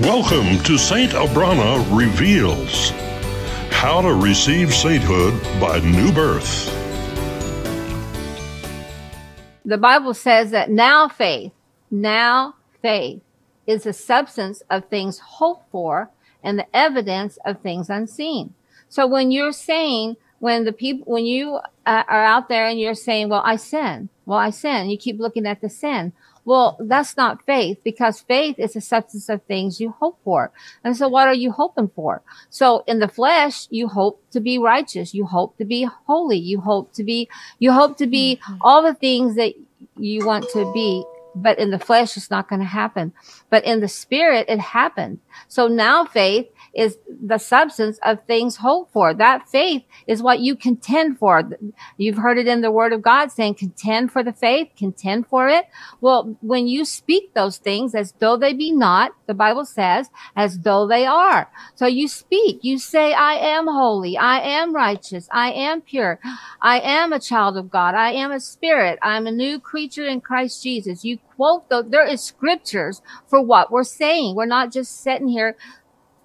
Welcome to Saint Abrana Reveals How to Receive Sainthood by New Birth. The Bible says that now faith, now faith is the substance of things hoped for and the evidence of things unseen. So when you're saying, when the people, when you uh, are out there and you're saying, well, I sin, well, I sin, you keep looking at the sin. Well, that's not faith because faith is a substance of things you hope for. And so what are you hoping for? So in the flesh, you hope to be righteous. You hope to be holy. You hope to be, you hope to be mm-hmm. all the things that you want to be but in the flesh it's not going to happen but in the spirit it happened so now faith is the substance of things hoped for. That faith is what you contend for. You've heard it in the word of God saying contend for the faith, contend for it. Well, when you speak those things as though they be not, the Bible says, as though they are. So you speak, you say, I am holy. I am righteous. I am pure. I am a child of God. I am a spirit. I'm a new creature in Christ Jesus. You quote those. There is scriptures for what we're saying. We're not just sitting here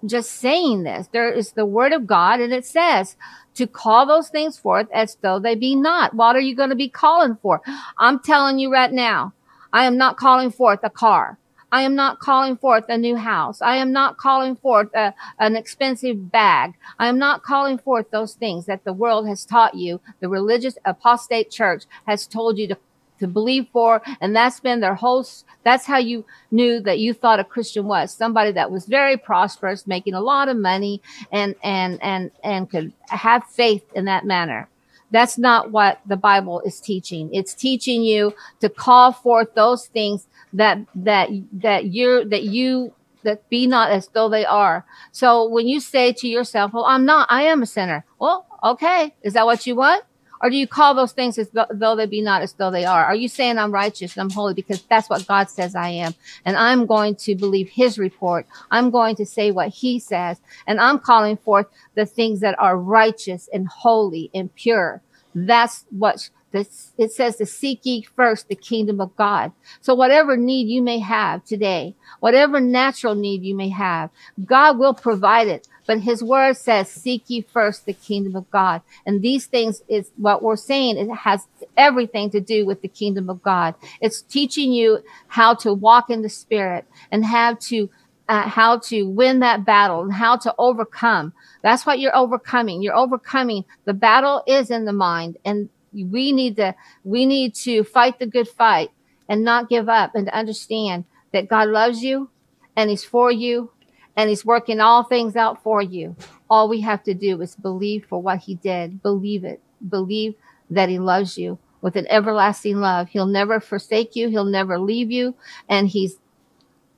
just saying this. There is the word of God and it says to call those things forth as though they be not. What are you going to be calling for? I'm telling you right now, I am not calling forth a car. I am not calling forth a new house. I am not calling forth a, an expensive bag. I am not calling forth those things that the world has taught you. The religious apostate church has told you to to believe for. And that's been their whole, that's how you knew that you thought a Christian was somebody that was very prosperous, making a lot of money and, and, and, and could have faith in that manner. That's not what the Bible is teaching. It's teaching you to call forth those things that, that, that you're, that you that be not as though they are. So when you say to yourself, well, I'm not, I am a sinner. Well, okay. Is that what you want? Or do you call those things as though they be not as though they are? Are you saying I'm righteous and I'm holy because that's what God says I am? And I'm going to believe his report. I'm going to say what he says. And I'm calling forth the things that are righteous and holy and pure. That's what this, it says to seek ye first the kingdom of God. So whatever need you may have today, whatever natural need you may have, God will provide it. But his word says, seek ye first the kingdom of God. And these things is what we're saying. It has everything to do with the kingdom of God. It's teaching you how to walk in the spirit and how to uh, how to win that battle and how to overcome. That's what you're overcoming. You're overcoming. The battle is in the mind and we need to we need to fight the good fight and not give up and understand that God loves you and he's for you and he's working all things out for you. All we have to do is believe for what he did. Believe it. Believe that he loves you with an everlasting love. He'll never forsake you. He'll never leave you. And he's,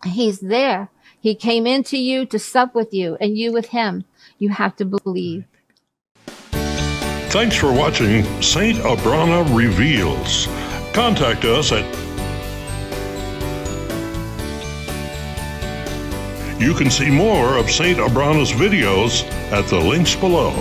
he's there. He came into you to sup with you and you with him. You have to believe. Thanks for watching St. Abrana Reveals. Contact us at You can see more of St. Abrana's videos at the links below.